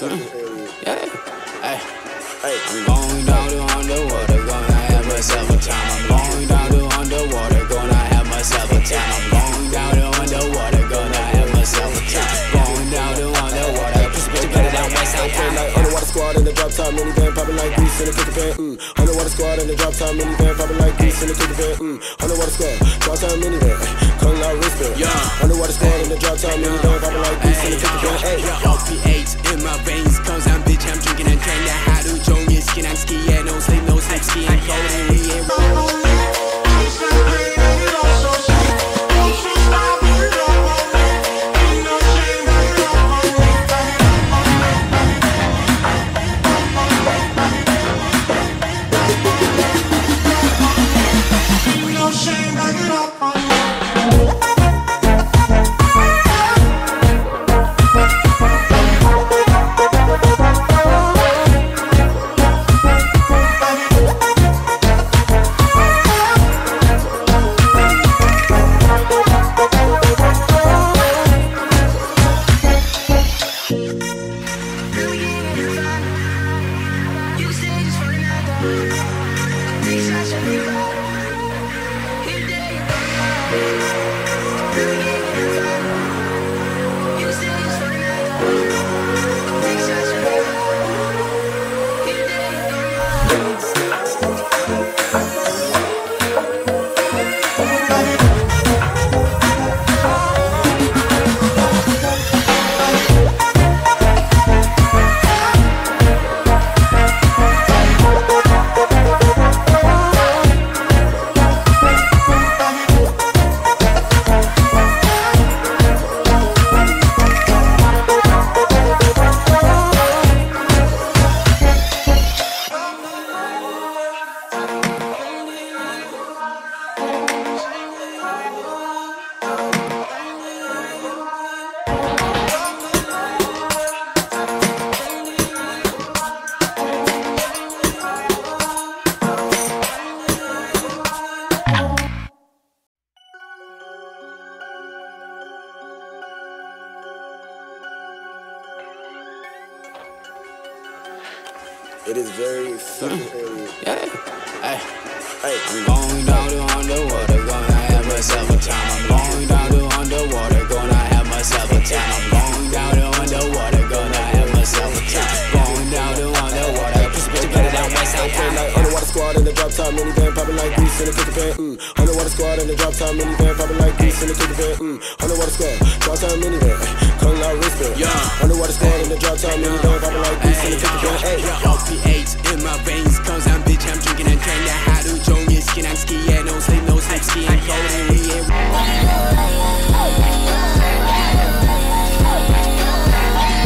Very. Yeah. Hey. Hey, I'm going down to underwater, gonna have myself a time. I'm going down to underwater, gonna have myself a time. I'm going down to underwater, gonna have myself a time. Going down to underwater, just put together down west side town. like underwater squad in the drop top minivan, popping like grease in the cookie pan. Mm. Underwater squad in the drop top minivan, popping like grease in the cookie pan. Mm. Underwater squad, drop top minivan, come out wristband. Yeah. Underwater squad in the drop top minivan, popping like grease in the cookie pan. Hey, going down to underwater, gonna have myself a time. I'm going down to underwater, gonna have myself a time. I'm going down to underwater, gonna have myself a time. Going down to underwater, just put together down west side like underwater squad in the drop top minivan, popping like grease in the cookie pan. Mm squad in the drop top minivan, popping like geese in the kicker van. Mm, underwater squad, drop top minivan, Kung Lao wristband. Yeah. Underwater squad in the drop top minivan, popping like geese in the kicker van. pH in my veins, cause I'm bitch, I'm drinking and train that how to join your skin. I'm skiing, no sleep, no sleep, skiing, cold and we.